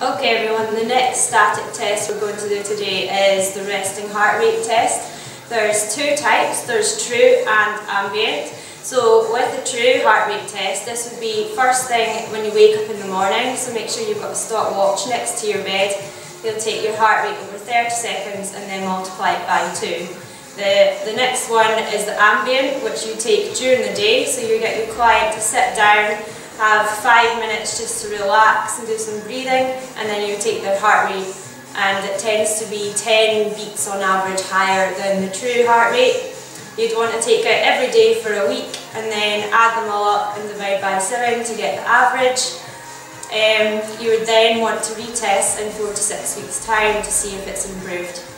Okay everyone, the next static test we're going to do today is the resting heart rate test. There's two types, there's true and ambient. So with the true heart rate test, this would be first thing when you wake up in the morning, so make sure you've got a stopwatch next to your bed. You'll take your heart rate over 30 seconds and then multiply it by 2. The, the next one is the ambient, which you take during the day, so you get your client to sit down have five minutes just to relax and do some breathing and then you take their heart rate and it tends to be 10 beats on average higher than the true heart rate. You'd want to take it every day for a week and then add them all up and divide by 7 to get the average. Um, you would then want to retest in 4 to 6 weeks time to see if it's improved.